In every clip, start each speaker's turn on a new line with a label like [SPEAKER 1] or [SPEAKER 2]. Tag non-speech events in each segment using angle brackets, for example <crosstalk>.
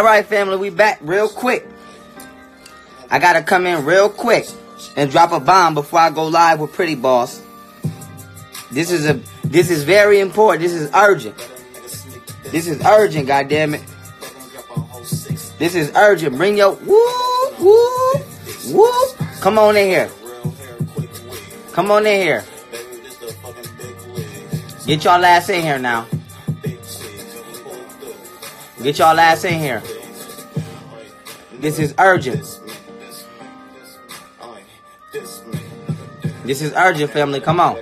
[SPEAKER 1] All right, family, we back real quick. I gotta come in real quick and drop a bomb before I go live with Pretty Boss. This is a this is very important. This is urgent. This is urgent, goddamn it. This is urgent. Bring your woo woo woo. Come on in here. Come on in here. Get y'all ass in here now. Get y'all ass in here. This is urgent. This is urgent, family. Come on.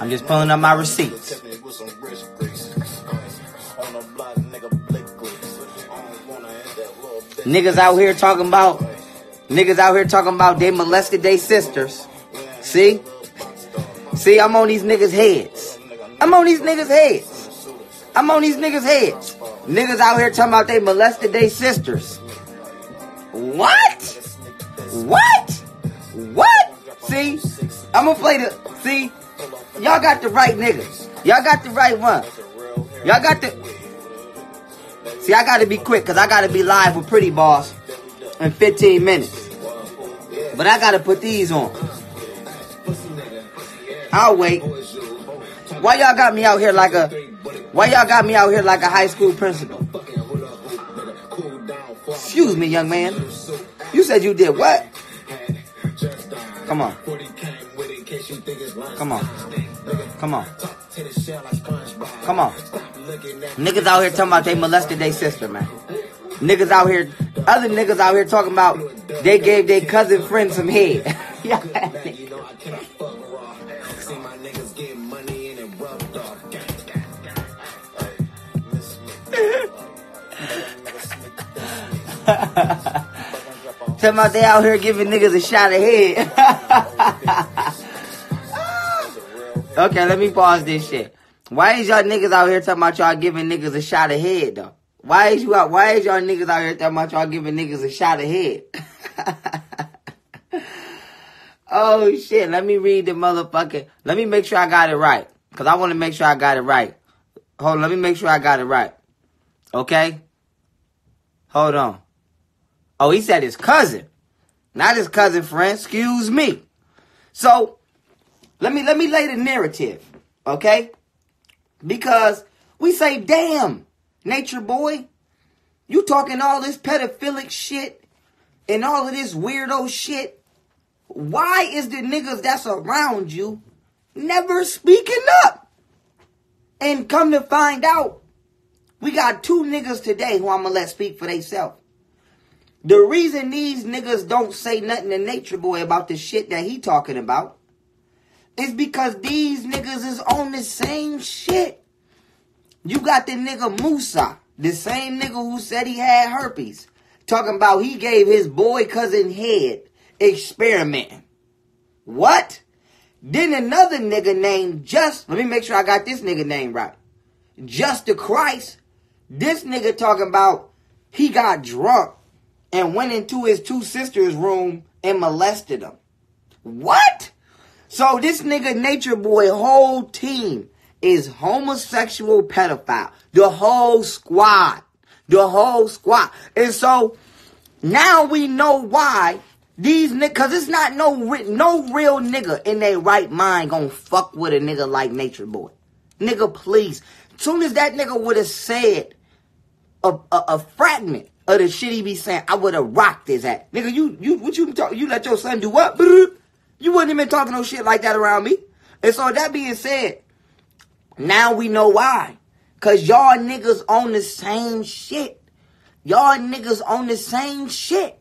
[SPEAKER 1] I'm just pulling up my receipts. Niggas out here talking about niggas out here talking about they molested their sisters. See? See, I'm on these niggas' heads. I'm on these niggas' heads. I'm on these niggas' heads. Niggas out here talking about they molested their sisters. What? What? What? See? I'm gonna play the. See? Y'all got the right niggas. Y'all got the right one. Y'all got the. See, I gotta be quick because I gotta be live with Pretty Boss in 15 minutes. But I gotta put these on. I'll wait. Why y'all got me out here like a why y'all got me out here like a high school principal? Excuse me, young man. You said you did what? Come on. Come on. Come on. Come on. Niggas out here talking about they molested their sister, man. Niggas out here, other niggas out here talking about they gave their cousin friend some head. <laughs> Talking about they out here giving niggas a shot of head. <laughs> okay, let me pause this shit. Why is y'all niggas out here talking about y'all giving niggas a shot of head though? Why is you out? Why is y'all niggas out here talking about y'all giving niggas a shot of head? <laughs> oh shit! Let me read the motherfucking. Let me make sure I got it right, cause I want to make sure I got it right. Hold on, let me make sure I got it right. Okay. Hold on. Oh, he said his cousin, not his cousin friend. Excuse me. So let me let me lay the narrative, okay? Because we say, damn, nature boy, you talking all this pedophilic shit and all of this weirdo shit. Why is the niggas that's around you never speaking up? And come to find out, we got two niggas today who I'm gonna let speak for themselves. The reason these niggas don't say nothing to Nature Boy about the shit that he talking about is because these niggas is on the same shit. You got the nigga Mussa, the same nigga who said he had herpes, talking about he gave his boy cousin head experimenting. What? Then another nigga named Jus, let me make sure I got this nigga name right. Jus the Christ. This nigga talking about he got drunk and went into his two sisters' room and molested them. What? So this nigga Nature Boy whole team is homosexual pedophile. The whole squad. The whole squad. And so now we know why these niggas, cause it's not no no real nigga in their right mind gonna fuck with a nigga like Nature Boy. Nigga, please. Soon as that nigga would have said a, a, a fragment of the shit he be saying, I would have rocked his ass. Nigga, you, you, what you talk, you let your son do what? You wouldn't even talking no shit like that around me. And so that being said, now we know why. Cause y'all niggas on the same shit. Y'all niggas on the same shit.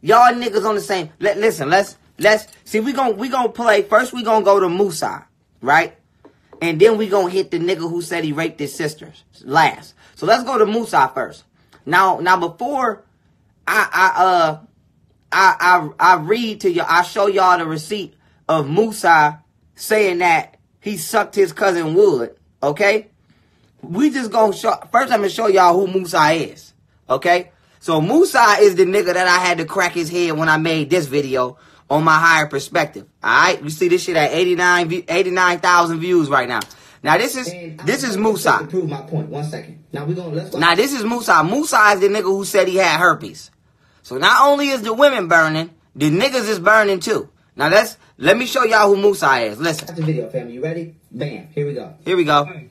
[SPEAKER 1] Y'all niggas on the same. Let, listen, let's, let's, see, we gon' we gonna play, first we gonna go to Mussa, right? And then we gonna hit the nigga who said he raped his sisters last. So let's go to Mussa first. Now, now before I, I, uh, I, I, I read to you, I show y'all the receipt of Mussa saying that he sucked his cousin Wood. Okay, we just gonna show. First, I'm gonna show y'all who Mussa is. Okay, so Mussa is the nigga that I had to crack his head when I made this video on my higher perspective. All right, you see this shit at 89 89,000 views right now. Now this is
[SPEAKER 2] And
[SPEAKER 1] this
[SPEAKER 2] I'm
[SPEAKER 1] is
[SPEAKER 2] gonna
[SPEAKER 1] Mussa.
[SPEAKER 2] To prove my point. One second. Now we're gonna let's.
[SPEAKER 1] Now this is Mussa. Mussa is the nigga who said he had herpes. So not only is the women burning, the niggas is burning too. Now let's let me show y'all who Mussa is. Listen,
[SPEAKER 2] Watch the video, family. You ready? Bam. Here we go.
[SPEAKER 1] here we go.
[SPEAKER 3] life.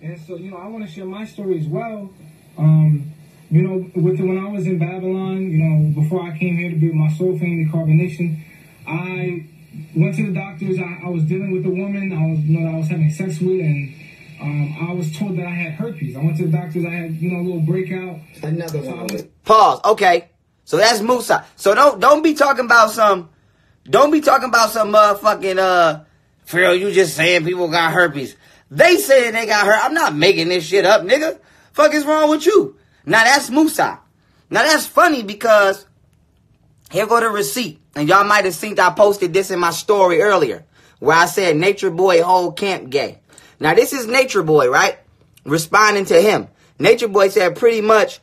[SPEAKER 3] And so, you know, I want to share my story as well. Um, you know, with the, when I was in Babylon, you know, before I came here to be with my soul family, Carbon Nation, I went to the doctors. I, I was dealing with a woman I was, you know, that I was having sex with, and um, I was told that I had herpes. I went to the doctors. I had, you know, a little breakout.
[SPEAKER 2] Another one.
[SPEAKER 1] Pause. Okay. So that's Mussa. So don't don't be talking about some don't be talking about some motherfucking uh Phil, you just saying people got herpes. They saying they got hurt. I'm not making this shit up, nigga. Fuck is wrong with you? Now that's Mussa. Now that's funny because here go the receipt. And y'all might have seen I posted this in my story earlier where I said Nature Boy whole camp gay. Now this is Nature Boy, right? Responding to him. Nature Boy said pretty much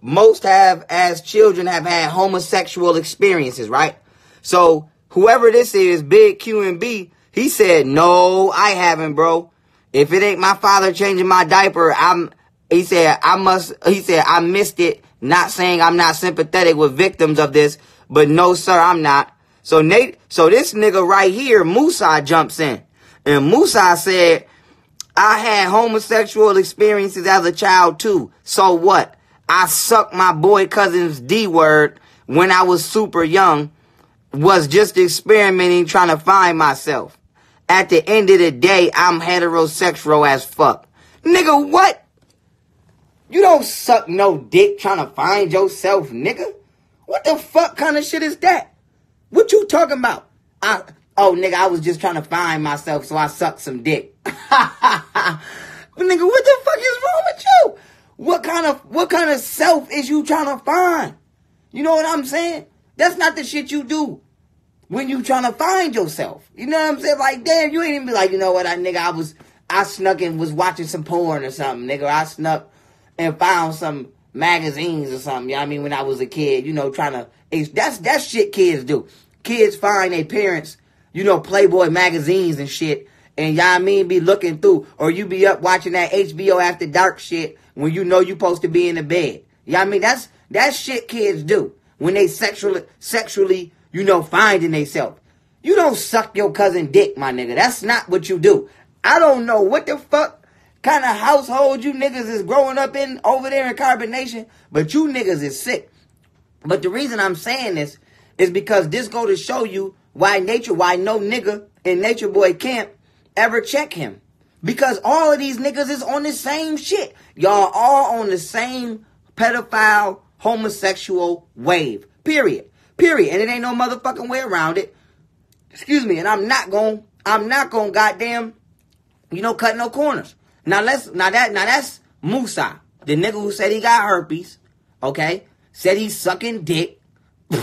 [SPEAKER 1] most have as children have had homosexual experiences, right? So whoever this is, Big Q and B, he said, No, I haven't, bro. If it ain't my father changing my diaper, I'm he said, I must he said, I missed it. Not saying I'm not sympathetic with victims of this, but no, sir, I'm not. So Nate, so this nigga right here, Mussa jumps in. And Mussa said, I had homosexual experiences as a child too. So what? I sucked my boy cousin's D word when I was super young, was just experimenting trying to find myself. At the end of the day, I'm heterosexual as fuck. Nigga, what? You don't suck no dick trying to find yourself, nigga. What the fuck kind of shit is that? What you talking about? I oh nigga, I was just trying to find myself, so I sucked some dick. <laughs> Nigga, what the fuck is wrong with you? What kind of what kind of self is you trying to find? You know what I'm saying? That's not the shit you do when you trying to find yourself. You know what I'm saying? Like, damn, you ain't even be like, you know what, I nigga, I was I snuck and was watching some porn or something, nigga. I snuck and found some magazines or something. You know I mean? When I was a kid, you know, trying to that's that's shit kids do. Kids find their parents, you know, Playboy magazines and shit. And y'all I mean be looking through, or you be up watching that HBO after dark shit when you know you supposed to be in the bed. Yeah, I mean that's that's shit kids do when they sexually sexually, you know, finding themselves. You don't suck your cousin dick, my nigga. That's not what you do. I don't know what the fuck kind of household you niggas is growing up in over there in Carbon Nation, but you niggas is sick. But the reason I'm saying this is because this go to show you why nature, why no nigga in Nature Boy camp ever check him. Because all of these niggas is on the same shit. Y'all all on the same pedophile, homosexual wave. Period. Period. And it ain't no motherfucking way around it. Excuse me. And I'm not going, I'm not going goddamn, you know, cut no corners. Now let's, now that, now that's Mussa, the nigga who said he got herpes. Okay. Said he's sucking dick. <laughs>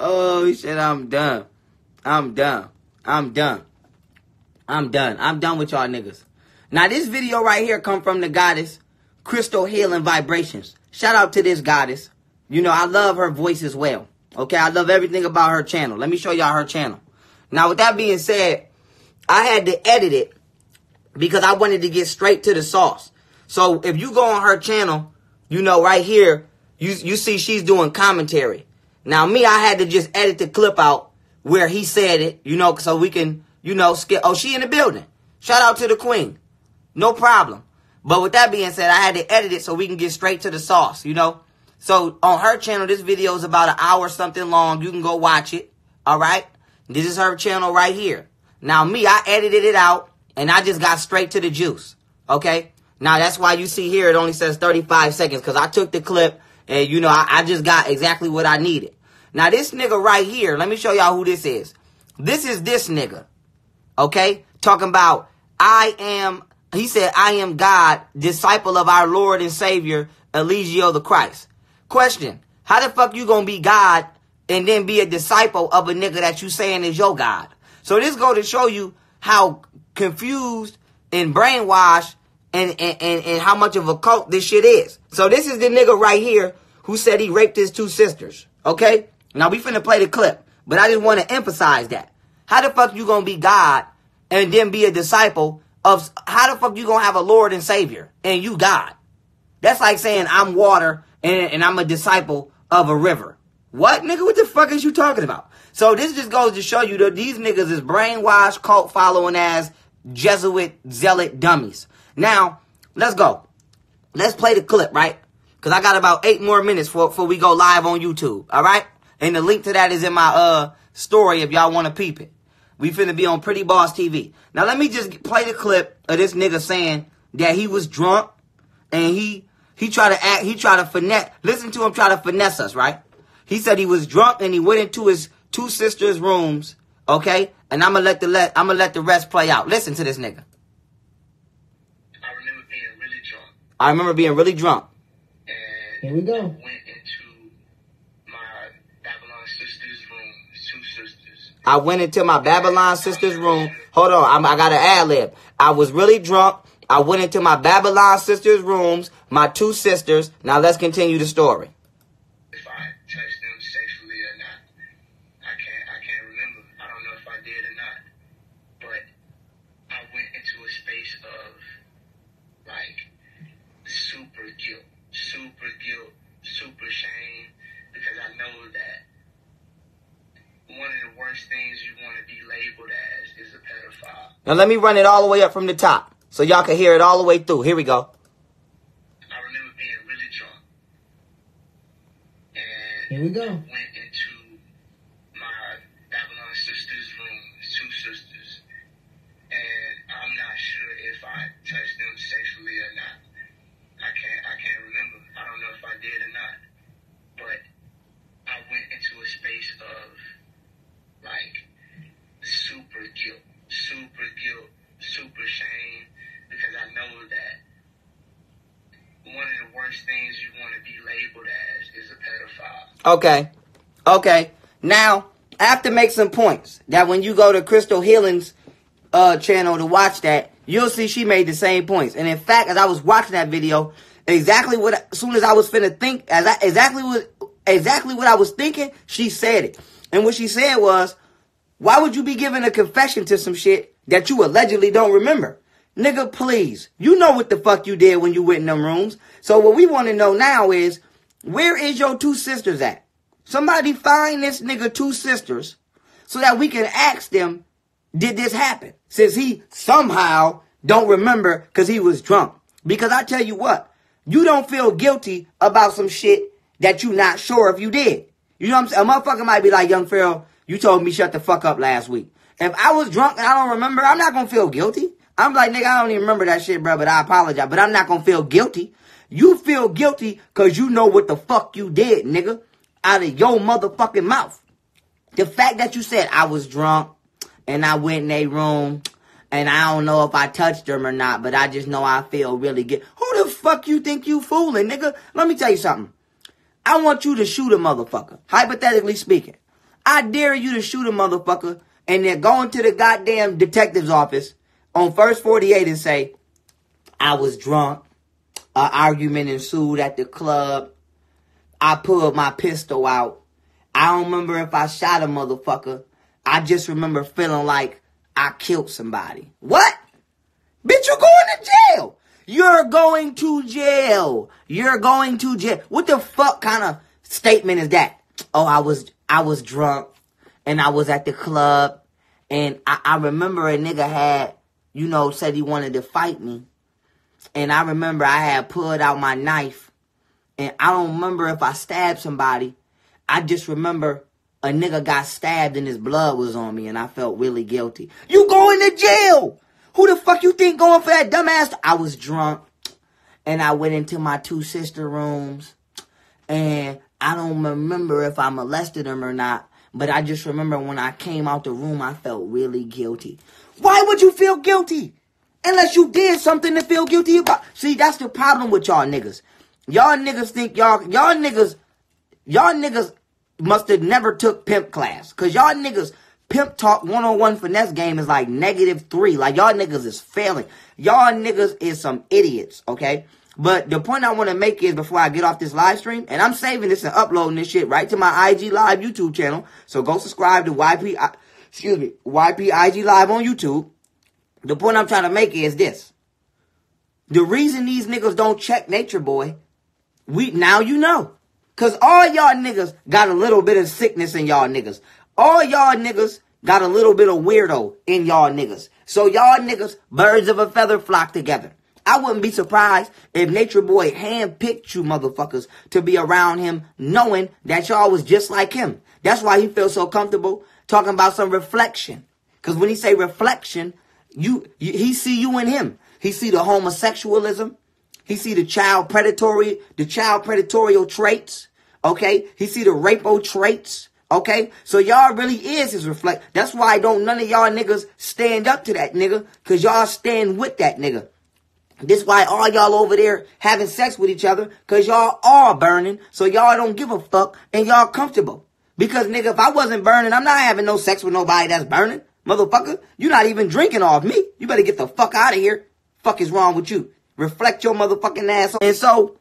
[SPEAKER 1] Oh shit, I'm done. I'm done. I'm done. I'm done. I'm done with y'all niggas. Now this video right here come from the goddess Crystal Healing Vibrations. Shout out to this goddess. You know, I love her voice as well. Okay, I love everything about her channel. Let me show y'all her channel. Now with that being said, I had to edit it because I wanted to get straight to the sauce. So if you go on her channel, you know right here, you you see she's doing commentary. Now me, I had to just edit the clip out where he said it, you know, so we can, you know, skip. Oh, she in the building. Shout out to the queen. No problem. But with that being said, I had to edit it so we can get straight to the sauce, you know. So on her channel, this video is about an hour something long. You can go watch it. All right. This is her channel right here. Now me, I edited it out and I just got straight to the juice. Okay. Now that's why you see here it only says 35 seconds because I took the clip and you know I, I just got exactly what I needed. Now this nigga right here, let me show y'all who this is. This is this nigga. Okay? Talking about I am he said I am God, disciple of our Lord and Savior, Eligio the Christ. Question. How the fuck you gonna be God and then be a disciple of a nigga that you saying is your God? So this go to show you how confused and brainwashed and, and, and, and how much of a cult this shit is. So this is the nigga right here who said he raped his two sisters. Okay? Now we finna play the clip, but I just want to emphasize that. How the fuck you gonna be God and then be a disciple of, how the fuck you gonna have a Lord and Savior and you God? That's like saying I'm water and, and I'm a disciple of a river. What nigga? What the fuck is you talking about? So this just goes to show you that these niggas is brainwashed, cult following as Jesuit zealot dummies. Now, let's go. Let's play the clip, right? Because I got about eight more minutes for, before we go live on YouTube, all right? And the link to that is in my uh story if y'all want to peep it. We finna be on Pretty Boss TV. Now let me just play the clip of this nigga saying that he was drunk and he he tried to act, he tried to finesse, listen to him try to finesse us, right? He said he was drunk and he went into his two sisters' rooms, okay? And I'm gonna let the let I'm gonna let the rest play out. Listen to this nigga.
[SPEAKER 4] I remember being really drunk.
[SPEAKER 1] I remember being really drunk.
[SPEAKER 4] And
[SPEAKER 2] Here we go.
[SPEAKER 4] I went into my Babylon sister's room, two sisters.
[SPEAKER 1] I went into my Babylon sister's room. Hold on, I'm, I got an ad lib. I was really drunk. I went into my Babylon sister's rooms, my two sisters. Now let's continue the story.
[SPEAKER 4] If I touched them sexually or not, I can't. I can't remember. I don't know if I did or not. But I went into a space of like super guilt, super guilt, super shame, because I know that one of the worst things you want to be labeled as is a pedophile.
[SPEAKER 1] Now let me run it all the way up from the top so y'all can hear it all the way through. Here we go.
[SPEAKER 4] I remember being really drunk. And
[SPEAKER 2] Here we go.
[SPEAKER 4] I went into my Babylon sisters' room, two sisters. And I'm not sure if I touched them sexually or not. I can't I can't remember. I don't know if I did or not. But I went into a space of like super guilt, super guilt, super shame, because I know that one of the worst things you want to be labeled as is a pedophile.
[SPEAKER 1] Okay. Okay. Now, I have to make some points that when you go to Crystal Healing's uh, channel to watch that, you'll see she made the same points. And in fact, as I was watching that video, exactly what, as soon as I was finna think, as I, exactly what, exactly what I was thinking, she said it. And what she said was, why would you be giving a confession to some shit that you allegedly don't remember? Nigga, please. You know what the fuck you did when you went in them rooms. So what we want to know now is, where is your two sisters at? Somebody find this nigga two sisters so that we can ask them, did this happen? Since he somehow don't remember because he was drunk. Because I tell you what, you don't feel guilty about some shit that you not sure if you did. You know what I'm saying? A motherfucker might be like, Young Pharaoh, you told me shut the fuck up last week. If I was drunk and I don't remember, I'm not gonna feel guilty. I'm like, nigga, I don't even remember that shit, bro, but I apologize. But I'm not gonna feel guilty. You feel guilty cause you know what the fuck you did, nigga. Out of your motherfucking mouth. The fact that you said I was drunk and I went in a room and I don't know if I touched them or not, but I just know I feel really good. Who the fuck you think you fooling, nigga? Let me tell you something. I want you to shoot a motherfucker, hypothetically speaking. I dare you to shoot a motherfucker and then go into the goddamn detective's office on first 48 and say, I was drunk. An argument ensued at the club. I pulled my pistol out. I don't remember if I shot a motherfucker. I just remember feeling like I killed somebody. What? Bitch, you're going to jail. You're going to jail. You're going to jail. What the fuck kind of statement is that? Oh, I was I was drunk and I was at the club and I, I remember a nigga had, you know, said he wanted to fight me. And I remember I had pulled out my knife and I don't remember if I stabbed somebody. I just remember a nigga got stabbed and his blood was on me and I felt really guilty. You going to jail? Who the fuck you think going for that dumbass? I was drunk and I went into my two sister rooms and I don't remember if I molested them or not, but I just remember when I came out the room, I felt really guilty. Why would you feel guilty? Unless you did something to feel guilty about. See, that's the problem with y'all niggas. Y'all niggas think y'all, y'all niggas, y'all niggas must have never took pimp class. Cause y'all niggas Pimp Talk 101 finesse game is like negative three. Like y'all niggas is failing. Y'all niggas is some idiots, okay? But the point I want to make is before I get off this live stream, and I'm saving this and uploading this shit right to my IG Live YouTube channel. So go subscribe to YP, excuse me, YP IG Live on YouTube. The point I'm trying to make is this. The reason these niggas don't check Nature Boy, we now you know. Cause all y'all niggas got a little bit of sickness in y'all niggas. All y'all niggas got a little bit of weirdo in y'all niggas. So y'all niggas, birds of a feather flock together. I wouldn't be surprised if Nature Boy handpicked you motherfuckers to be around him knowing that y'all was just like him. That's why he feels so comfortable talking about some reflection. Cause when he say reflection, you, he see you in him. He see the homosexualism. He see the child predatory, the child predatorial traits. Okay. He see the rapo traits. Okay. So y'all really is his reflect. That's why don't none of y'all niggas stand up to that nigga. Cause y'all stand with that nigga. This why all y'all over there having sex with each other. Cause y'all are burning. So y'all don't give a fuck and y'all comfortable. Because nigga, if I wasn't burning, I'm not having no sex with nobody that's burning. Motherfucker, you're not even drinking off me. You better get the fuck out of here. Fuck is wrong with you? Reflect your motherfucking ass. And so,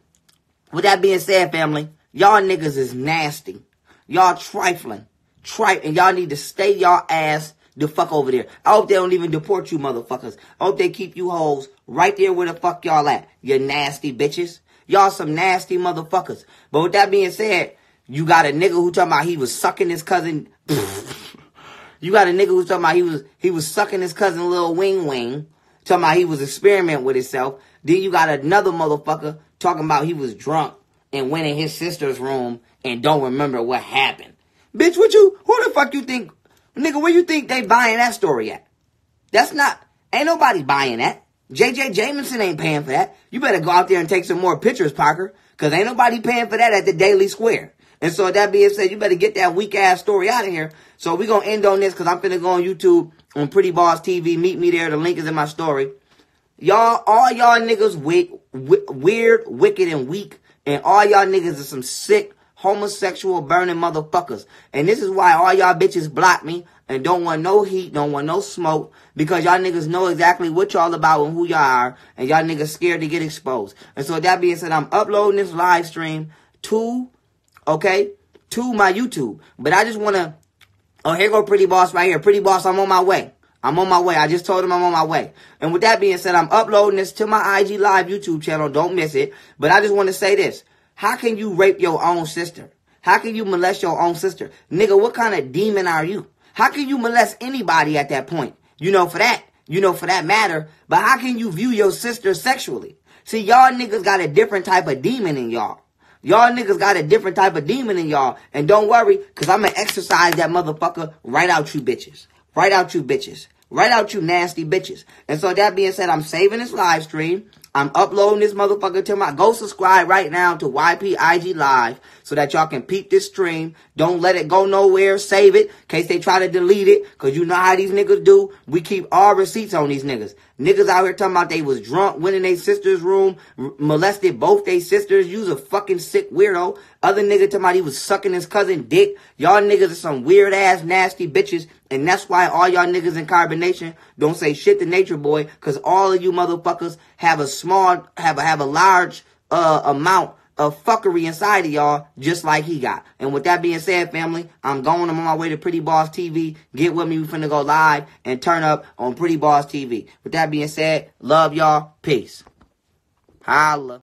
[SPEAKER 1] with that being said, family, y'all niggas is nasty. Y'all trifling. Tripe, and y'all need to stay y'all ass the fuck over there. I hope they don't even deport you motherfuckers. I hope they keep you hoes right there where the fuck y'all at. You nasty bitches. Y'all some nasty motherfuckers. But with that being said, you got a nigga who talking about he was sucking his cousin. <laughs> you got a nigga who's talking about he was he was sucking his cousin little wing wing. Talking about he was experimenting with himself. Then you got another motherfucker talking about he was drunk and went in his sister's room and don't remember what happened. Bitch, what you, who the fuck you think, nigga, where you think they buying that story at? That's not, ain't nobody buying that. JJ Jameson ain't paying for that. You better go out there and take some more pictures, Parker, cause ain't nobody paying for that at the Daily Square. And so that being said, you better get that weak ass story out of here. So we're gonna end on this cause I'm finna go on YouTube on Pretty Boss TV. Meet me there. The link is in my story. Y'all, all y'all niggas weak, weird, wicked, and weak. And all y'all niggas are some sick, homosexual, burning motherfuckers. And this is why all y'all bitches block me and don't want no heat, don't want no smoke, because y'all niggas know exactly what y'all about and who y'all are, and y'all niggas scared to get exposed. And so that being said, I'm uploading this live stream to, okay, to my YouTube. But I just want to, oh, here go Pretty Boss right here. Pretty Boss, I'm on my way. I'm on my way. I just told him I'm on my way. And with that being said, I'm uploading this to my IG Live YouTube channel. Don't miss it. But I just want to say this. How can you rape your own sister? How can you molest your own sister? Nigga, what kind of demon are you? How can you molest anybody at that point? You know, for that, you know, for that matter. But how can you view your sister sexually? See, y'all niggas got a different type of demon in y'all. Y'all niggas got a different type of demon in y'all. And don't worry, cause I'm gonna exercise that motherfucker right out you bitches. Right out you bitches. Right out you nasty bitches. And so that being said, I'm saving this live stream. I'm uploading this motherfucker to my, go subscribe right now to YPIG Live so that y'all can peep this stream. Don't let it go nowhere. Save it in case they try to delete it. Cause you know how these niggas do. We keep all receipts on these niggas. Niggas out here talking about they was drunk, went in their sister's room, molested both their sisters. You's a fucking sick weirdo. Other nigga talking about he was sucking his cousin dick. Y'all niggas are some weird ass nasty bitches. And that's why all y'all niggas in Carbon Nation don't say shit to nature boy. Cause all of you motherfuckers have a small, have a, have a large, uh, amount of fuckery inside of y'all, just like he got. And with that being said, family, I'm going. I'm on my way to Pretty Boss TV. Get with me. We finna go live and turn up on Pretty Boss TV. With that being said, love y'all. Peace. Holla.